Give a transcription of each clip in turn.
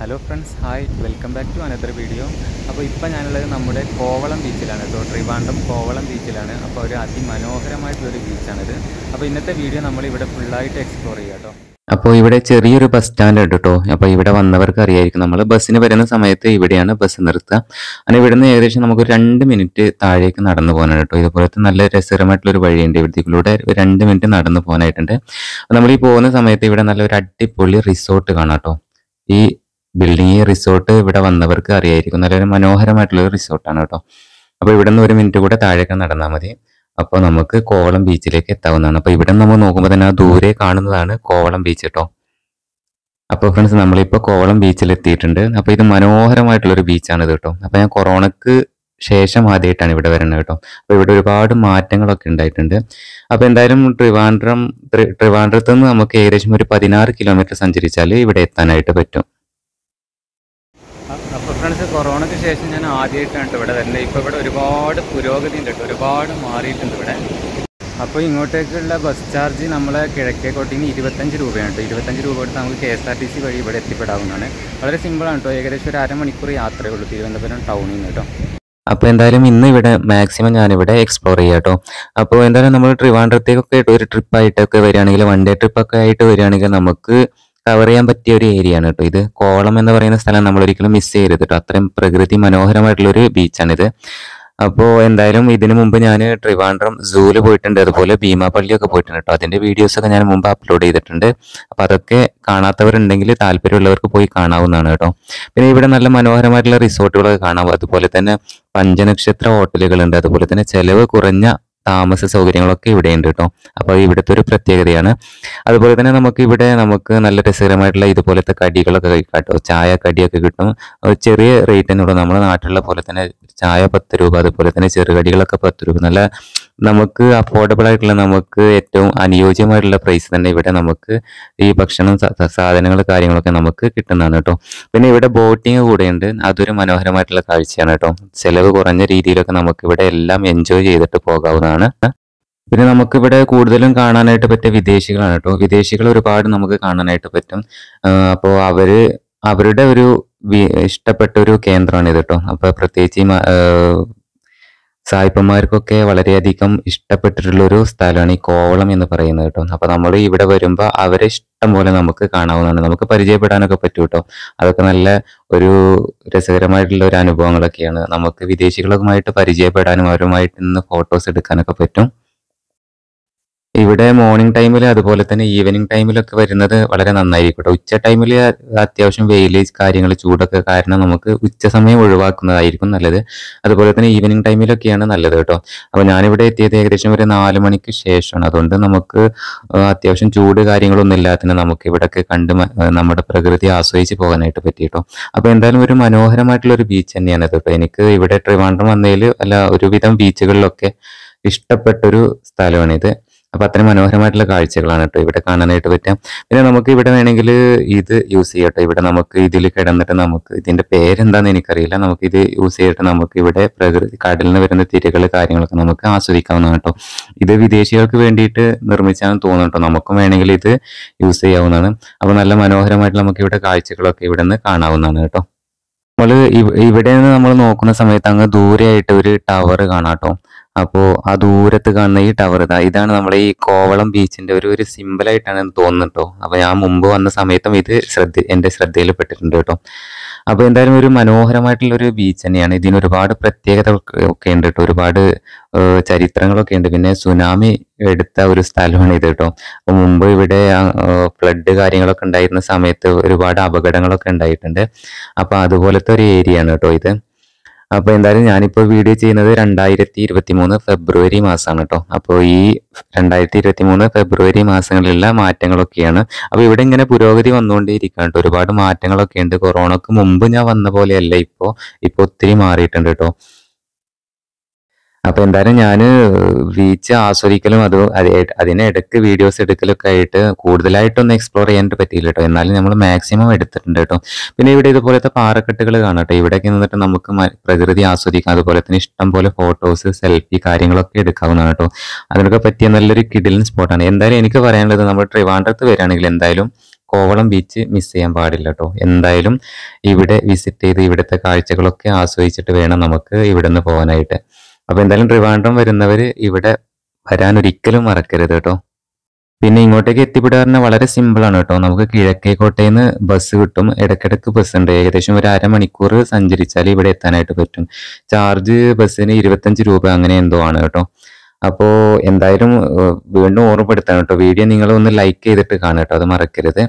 Hello friends hi welcome back to another video അപ്പോൾ ഇപ്പോൾ ഞാനുള്ളത് നമ്മുടെ കോവളം ബീച്ചിലാണ് കേട്ടോ. ട്രിവാൻഡ്രം കോവളം ബീച്ചിലാണ് അപ്പോൾ ഒരു അതിമനോഹരമായിട്ടുള്ളൊരു ബീച്ചാണിത് അപ്പോൾ ഇന്നത്തെ വീഡിയോ നമ്മൾ ഇവിടെ ഫുള്ളായിട്ട് എക്സ്പ്ലോർ ചെയ്യാം കേട്ടോ. അപ്പോൾ ഇവിടെ ചെറിയൊരു ബസ് സ്റ്റാൻഡ് ഉണ്ട് കേട്ടോ. അപ്പോൾ ഇവിടെ വന്നവർക്ക് അറിയായിരിക്കും. നമ്മൾ ബസ്സിന് വരുന്ന സമയത്ത് ഇവിടെയാണ് ബസ് നിർത്തുക അങ്ങനെ ഇവിടുന്ന് ഏകദേശം നമുക്ക് രണ്ട് മിനിറ്റ് താഴേക്ക് നടന്നു പോകാനാണ് കേട്ടോ. ഇതുപോലത്തെ നല്ല രസകരമായിട്ടുള്ളൊരു വഴിയുണ്ട് ഇവിടത്തേക്കിലൂടെ ഒരു രണ്ട് മിനിറ്റ് നടന്നു പോകാനായിട്ടുണ്ട്. നമ്മൾ ഈ പോകുന്ന സമയത്ത് ഇവിടെ നല്ലൊരു അടിപൊളി റിസോർട്ട് കാണാം കേട്ടോ. ഈ ബിൽഡിംഗ് റിസോർട്ട് ഇവിടെ വന്നവർക്ക് അറിയായിരിക്കും. നല്ലൊരു മനോഹരമായിട്ടുള്ള റിസോർട്ടാണ് കേട്ടോ. അപ്പോൾ ഇവിടെ നിന്ന് ഒരു മിനിറ്റ് കൂടെ താഴേക്ക് നടന്നാൽ മതി. അപ്പോൾ നമുക്ക് കോവളം ബീച്ചിലേക്ക് എത്താവുന്നതാണ്. അപ്പോൾ ഇവിടെ നമ്മൾ നോക്കുമ്പോൾ തന്നെ ആ ദൂരെ കാണുന്നതാണ് കോവളം ബീച്ച് കേട്ടോ. അപ്പോൾ ഫ്രണ്ട്സ് നമ്മളിപ്പോൾ കോവളം ബീച്ചിൽ എത്തിയിട്ടുണ്ട്. അപ്പോൾ ഇത് മനോഹരമായിട്ടുള്ളൊരു ബീച്ചാണ് ഇത് കേട്ടോ. അപ്പോൾ ഞാൻ കൊറോണക്ക് ശേഷം ആദ്യമായിട്ടാണ് ഇവിടെ വരുന്നത് കേട്ടോ. അപ്പോൾ ഇവിടെ ഒരുപാട് മാറ്റങ്ങളൊക്കെ ഉണ്ടായിട്ടുണ്ട്. അപ്പോൾ എന്തായാലും ട്രിവാൻഡ്രം ട്രി- ട്രിവാൻഡ്രത്ത് നിന്ന് നമുക്ക് ഏകദേശം ഒരു പതിനാറ് കിലോമീറ്റർ സഞ്ചരിച്ചാൽ ഇവിടെ എത്താനായിട്ട് പറ്റും. ഫ്രണ്ട്സ് കൊറോണയ്ക്ക് ശേഷം ഞാൻ ആദ്യമായിട്ടാണ് ഇവിടെ വരുന്നത്. ഇപ്പോൾ ഇവിടെ ഒരുപാട് പുരോഗതി ഉണ്ട് കേട്ടോ. ഒരുപാട് മാറിയിട്ടുണ്ട് ഇവിടെ. അപ്പോൾ ഇങ്ങോട്ടേക്കുള്ള ബസ് ചാർജ് നമ്മളെ കിഴക്കേക്കോട്ടിന് ഇരുപത്തഞ്ച് രൂപയാണ് കേട്ടോ. ഇരുപത്തഞ്ച് രൂപ കൊടുത്ത് നമുക്ക് K S R T C വഴി ഇവിടെ എത്തിപ്പെടാവുന്നതാണ്. വളരെ സിമ്പിളാണ് കേട്ടോ. ഏകദേശം ഒരു അരമണിക്കൂർ യാത്രയേ ഉള്ളൂ തിരുവനന്തപുരം ടൗണിൽ നിന്ന് കേട്ടോ. അപ്പോൾ എന്തായാലും ഇന്ന് ഇവിടെ മാക്സിമം ഞാനിവിടെ എക്സ്പ്ലോർ ചെയ്യാം കേട്ടോ. അപ്പോൾ എന്തായാലും നമ്മൾ ട്രിവാൻഡ്രത്തേക്കൊക്കെ ഒരു ട്രിപ്പായിട്ടൊക്കെ വരികയാണെങ്കിൽ വൺ ഡേ ട്രിപ്പൊക്കെ ആയിട്ട് വരികയാണെങ്കിൽ നമുക്ക് കവർ ചെയ്യാൻ പറ്റിയ ഒരു ഏരിയ ആണ് കേട്ടോ ഇത്. കോളം എന്ന് പറയുന്ന സ്ഥലം നമ്മൾ ഒരിക്കലും മിസ് ചെയ്യരുത് കേട്ടോ. അത്രയും പ്രകൃതി മനോഹരമായിട്ടുള്ള ഒരു ബീച്ചാണിത് അപ്പോൾ എന്തായാലും ഇതിനു മുമ്പ് ഞാൻ ട്രിവാൻഡ്രം സൂൽ പോയിട്ടുണ്ട്. അതുപോലെ ഭീമാപ്പള്ളിയൊക്കെ പോയിട്ടുണ്ട് കേട്ടോ. അതിന്റെ വീഡിയോസ് ഒക്കെ ഞാൻ മുമ്പ് അപ്ലോഡ് ചെയ്തിട്ടുണ്ട്. അപ്പോൾ അതൊക്കെ കാണാത്തവരുണ്ടെങ്കിൽ താല്പര്യമുള്ളവർക്ക് പോയി കാണാവുന്നതാണ് കേട്ടോ. പിന്നെ ഇവിടെ നല്ല മനോഹരമായിട്ടുള്ള റിസോർട്ടുകളൊക്കെ കാണാം. അതുപോലെ തന്നെ പഞ്ചനക്ഷത്ര ഹോട്ടലുകളുണ്ട് അതുപോലെ തന്നെ ചെലവ് കുറഞ്ഞ താമസ സൗകര്യങ്ങളൊക്കെ ഇവിടെ ഉണ്ട് കേട്ടോ. അപ്പോൾ ഇവിടുത്തെ ഒരു പ്രത്യേകതയാണ്. അതുപോലെ തന്നെ നമുക്ക് ഇവിടെ നമുക്ക് നല്ല രസകരമായിട്ടുള്ള ഇതുപോലത്തെ കടികളൊക്കെ കഴിക്കാം കേട്ടോ. ചായ കടിയൊക്കെ കിട്ടും. ഒരു ചെറിയ റേറ്റിനുള്ള നമ്മുടെ നാട്ടിലുള്ള പോലെ തന്നെ ചായ പത്ത് രൂപ അതുപോലെ തന്നെ ചെറുകടികളൊക്കെ പത്ത് രൂപ. നല്ല നമുക്ക് അഫോർഡബിൾ ആയിട്ടുള്ള നമുക്ക് ഏറ്റവും അനുയോജ്യമായിട്ടുള്ള പ്രൈസ് തന്നെ ഇവിടെ നമുക്ക് ഈ ഭക്ഷണം സാധനങ്ങൾ കാര്യങ്ങളൊക്കെ നമുക്ക് കിട്ടുന്നതാണ് കേട്ടോ. പിന്നെ ഇവിടെ ബോട്ടിങ് കൂടെയുണ്ട് അതൊരു മനോഹരമായിട്ടുള്ള കാഴ്ചയാണ് കേട്ടോ. ചിലവ് കുറഞ്ഞ രീതിയിലൊക്കെ നമുക്ക് ഇവിടെ എല്ലാം എൻജോയ് ചെയ്തിട്ട് പോകാവുന്നതാണ്. പിന്നെ നമുക്കിവിടെ കൂടുതലും കാണാനായിട്ട് പറ്റിയ വിദേശികളാണ് കേട്ടോ. വിദേശികൾ ഒരുപാട് നമുക്ക് കാണാനായിട്ട് പറ്റും. അപ്പോൾ അവർ അവരുടെ ഒരു ഇഷ്ടപ്പെട്ട ഒരു കേന്ദ്രമാണ് ഇത് കേട്ടോ. അപ്പോൾ പ്രത്യേകിച്ച് സായിപ്പന്മാർക്കൊക്കെ വളരെയധികം ഇഷ്ടപ്പെട്ടിട്ടുള്ള ഒരു സ്ഥലമാണ് ഈ കോവളം എന്ന് പറയുന്നത് കേട്ടോ. അപ്പൊ നമ്മൾ ഇവിടെ വരുമ്പോൾ അവരെ ഇഷ്ടം പോലെ നമുക്ക് കാണാവുന്നതാണ്. നമുക്ക് പരിചയപ്പെടാനൊക്കെ പറ്റും കേട്ടോ. അതൊക്കെ നല്ല ഒരു രസകരമായിട്ടുള്ള ഒരു അനുഭവങ്ങളൊക്കെയാണ്. നമുക്ക് വിദേശികളുമായിട്ട് പരിചയപ്പെടാനും അവരുമായിട്ട് നിന്ന് ഫോട്ടോസ് എടുക്കാനൊക്കെ പറ്റും. ഇവിടെ മോർണിംഗ് ടൈമിൽ അതുപോലെ തന്നെ ഈവനിങ് ടൈമിലൊക്കെ വരുന്നത് വളരെ നന്നായിരിക്കും ഉച്ച ടൈമിൽ അത്യാവശ്യം വെയിൽ കാര്യങ്ങൾ ചൂടൊക്കെ കാരണം നമുക്ക് ഉച്ച സമയം ഒഴിവാക്കുന്നതായിരിക്കും നല്ലത്. അതുപോലെ തന്നെ ഈവനിങ് ടൈമിലൊക്കെയാണ് നല്ലത് കേട്ടോ അപ്പോൾ ഞാനിവിടെ എത്തിയത് ഏകദേശം ഒരു നാല് മണിക്ക് ശേഷമാണ്. അതുകൊണ്ട് നമുക്ക് അത്യാവശ്യം ചൂട് കാര്യങ്ങളൊന്നും ഇല്ലാത്തതിന് നമുക്ക് ഇവിടെയൊക്കെ കണ്ട് നമ്മുടെ പ്രകൃതി ആസ്വദിച്ച് പോകാനായിട്ട് പറ്റി കേട്ടോ അപ്പോൾ എന്തായാലും ഒരു മനോഹരമായിട്ടുള്ള ഒരു ബീച്ച് തന്നെയാണ് കേട്ടോ എനിക്ക് ഇവിടെ ട്രിവാൻഡ്രം വന്നതിൽ അല്ല ഒരുവിധം ബീച്ചുകളിലൊക്കെ ഇഷ്ടപ്പെട്ടൊരു സ്ഥലമാണിത്. അപ്പൊ അത്രയും മനോഹരമായിട്ടുള്ള കാഴ്ചകളാണ് കേട്ടോ ഇവിടെ കാണാനായിട്ട് പറ്റാം പിന്നെ നമുക്ക് ഇവിടെ വേണമെങ്കിൽ ഇത് യൂസ് ചെയ്യാം കേട്ടോ ഇവിടെ നമുക്ക് ഇതിൽ കിടന്നിട്ട് നമുക്ക് ഇതിന്റെ പേരെന്താന്ന് എനിക്കറിയില്ല. നമുക്ക് ഇത് യൂസ് ചെയ്തിട്ട് നമുക്ക് ഇവിടെ പ്രകൃതി കടലിൽ നിന്ന് വരുന്ന തിരകൾ കാര്യങ്ങളൊക്കെ നമുക്ക് ആസ്വദിക്കാവുന്നതാണ് കേട്ടോ. ഇത് വിദേശികൾക്ക് വേണ്ടിയിട്ട് നിർമ്മിച്ചാണെന്ന് തോന്നുന്നു കേട്ടോ. നമുക്കും വേണമെങ്കിൽ ഇത് യൂസ് ചെയ്യാവുന്നതാണ്. അപ്പൊ നല്ല മനോഹരമായിട്ട് നമുക്ക് ഇവിടെ കാഴ്ചകളൊക്കെ ഇവിടെ നിന്ന് കാണാവുന്നതാണ് കേട്ടോ. നമ്മൾ ഇവിടെ നിന്ന് നമ്മൾ നോക്കുന്ന സമയത്ത് അങ്ങ് ദൂരെയായിട്ട് ഒരു ടവർ കാണാം കേട്ടോ. അപ്പോൾ ആ ദൂരത്ത് കാണുന്ന ഈ ടവർ ഇതാ. ഇതാണ് നമ്മുടെ ഈ കോവളം ബീച്ചിന്റെ ഒരു ഒരു സിമ്പിൾ ആയിട്ടാണ് തോന്നുന്നത് കേട്ടോ അപ്പോൾ ഞാൻ മുമ്പ് വന്ന സമയത്തും ഇത് ശ്രദ്ധ എന്റെ ശ്രദ്ധയിൽപ്പെട്ടിട്ടുണ്ട് കേട്ടോ. അപ്പോൾ എന്തായാലും ഒരു മനോഹരമായിട്ടുള്ള ഒരു ബീച്ച് തന്നെയാണ്. ഇതിന് ഒരുപാട് പ്രത്യേകത ഒക്കെ ഉണ്ട് കേട്ടോ. ഒരുപാട് ചരിത്രങ്ങളൊക്കെ ഉണ്ട്. പിന്നെ സുനാമി എടുത്ത ഒരു സ്ഥലമാണ് ഇത് കേട്ടോ. അപ്പോൾ മുമ്പ് ഇവിടെ ഫ്ലഡ് കാര്യങ്ങളൊക്കെ ഉണ്ടായിരുന്ന സമയത്ത് ഒരുപാട് അപകടങ്ങളൊക്കെ ഉണ്ടായിട്ടുണ്ട്. അപ്പോൾ അതുപോലത്തെ ഒരു ഏരിയ ആണ് കേട്ടോ ഇത്. അപ്പോൾ എന്തായാലും ഞാനിപ്പോൾ വീഡിയോ ചെയ്യുന്നത് രണ്ടായിരത്തി ഇരുപത്തി മൂന്ന് ഫെബ്രുവരി മാസമാണ് കേട്ടോ അപ്പോൾ ഈ രണ്ടായിരത്തി ഇരുപത്തി മൂന്ന് ഫെബ്രുവരി മാസങ്ങളിലുള്ള മാറ്റങ്ങളൊക്കെയാണ്. അപ്പോൾ ഇവിടെ ഇങ്ങനെ പുരോഗതി വന്നുകൊണ്ടേയിരിക്കുകയാണ് കേട്ടോ ഒരുപാട് മാറ്റങ്ങളൊക്കെ ഉണ്ട് കൊറോണക്ക് മുമ്പ് ഞാൻ വന്ന പോലെയല്ല ഇപ്പോൾ ഇപ്പോൾ ഒത്തിരി മാറിയിട്ടുണ്ട് കേട്ടോ അപ്പൊ എന്തായാലും ഞാൻ ബീച്ച് ആസ്വദിക്കലും അത് അതിനെ ഇടയ്ക്ക് വീഡിയോസ് എടുക്കലൊക്കെ ആയിട്ട് കൂടുതലായിട്ടൊന്നും എക്സ്പ്ലോർ ചെയ്യാനായിട്ട് പറ്റിയില്ല കേട്ടോ എന്നാലും നമ്മൾ മാക്സിമം എടുത്തിട്ടുണ്ട് കേട്ടോ പിന്നെ ഇവിടെ ഇതുപോലത്തെ പാറക്കെട്ടുകൾ കാണാം കേട്ടോ ഇവിടെയൊക്കെ നിന്നിട്ട് നമുക്ക് പ്രകൃതി ആസ്വദിക്കാം. അതുപോലെ തന്നെ ഇഷ്ടം പോലെ ഫോട്ടോസ് സെൽഫി കാര്യങ്ങളൊക്കെ എടുക്കാവുന്നതാണ് കേട്ടോ അതിനൊക്കെ പറ്റിയ നല്ലൊരു കിടിലൻ സ്പോട്ടാണ് എന്തായാലും എനിക്ക് പറയാനുള്ളത് നമ്മൾ ട്രിവാൻഡ്രത്ത് വരികയാണെങ്കിൽ എന്തായാലും കോവളം ബീച്ച് മിസ് ചെയ്യാൻ പാടില്ല കേട്ടോ എന്തായാലും ഇവിടെ വിസിറ്റ് ചെയ്ത് ഇവിടുത്തെ കാഴ്ചകളൊക്കെ ആസ്വദിച്ചിട്ട് വേണം നമുക്ക് ഇവിടെ നിന്ന് പോകാനായിട്ട്. അപ്പോൾ എന്തായാലും ട്രിവാൻഡ്രം വരുന്നവർ ഇവിടെ വരാൻ ഒരിക്കലും മറക്കരുത് കേട്ടോ. പിന്നെ ഇങ്ങോട്ടേക്ക് എത്തിപ്പെടാറിന് വളരെ സിമ്പിൾ ആണ് കേട്ടോ. നമുക്ക് കിഴക്കേക്കോട്ടയിൽ നിന്ന് ബസ് കിട്ടും. ഇടയ്ക്കിടയ്ക്ക് ബസ് ഉണ്ട്. ഏകദേശം ഒരു അരമണിക്കൂർ സഞ്ചരിച്ചാൽ ഇവിടെ എത്താനായിട്ട് പറ്റും. ചാർജ് ബസ്സിന് ഇരുപത്തഞ്ച് രൂപ അങ്ങനെ എന്തോ ആണ് കേട്ടോ. അപ്പോൾ എന്തായാലും വീണ്ടും ഓർമ്മപ്പെടുത്താൻ കേട്ടോ. വീഡിയോ നിങ്ങൾ ഒന്ന് ലൈക്ക് ചെയ്തിട്ട് കാണുക കേട്ടോ. അത് മറക്കരുത്.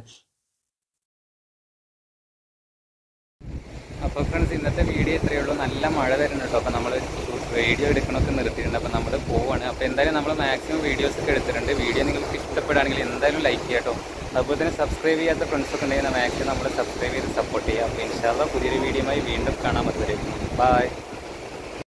അപ്പോൾ ഫ്രണ്ട്സ് ഇന്നത്തെ വീഡിയോ ഇത്രയേ ഉള്ളൂ. നല്ല മഴ വരുന്നുണ്ടോ അപ്പോൾ നമ്മൾ വീഡിയോ എടുക്കണമൊക്കെ നിർത്തിയിട്ടുണ്ട്. അപ്പോൾ നമ്മൾ പോവാണ്. അപ്പോൾ എന്തായാലും നമ്മൾ മാക്സിമം വീഡിയോസ് ഒക്കെ എടുത്തിട്ടുണ്ട്. വീഡിയോ നിങ്ങൾക്ക് ഇഷ്ടപ്പെടുകയാണെങ്കിൽ എന്തായാലും ലൈക്ക് ചെയ്യാം കേട്ടോ അതുപോലെ തന്നെ സബ്സ്ക്രൈബ് ചെയ്യാത്ത ഫ്രണ്ട്സ് ഒക്കെ ഉണ്ടെങ്കിൽ മാക്സിമം നമ്മൾ സബ്സ്ക്രൈബ് ചെയ്ത് സപ്പോർട്ട് ചെയ്യാം. അപ്പോൾ ഇൻഷാല്ല പുതിയൊരു വീഡിയോയുമായി വീണ്ടും കാണാൻ പറ്റും ബൈ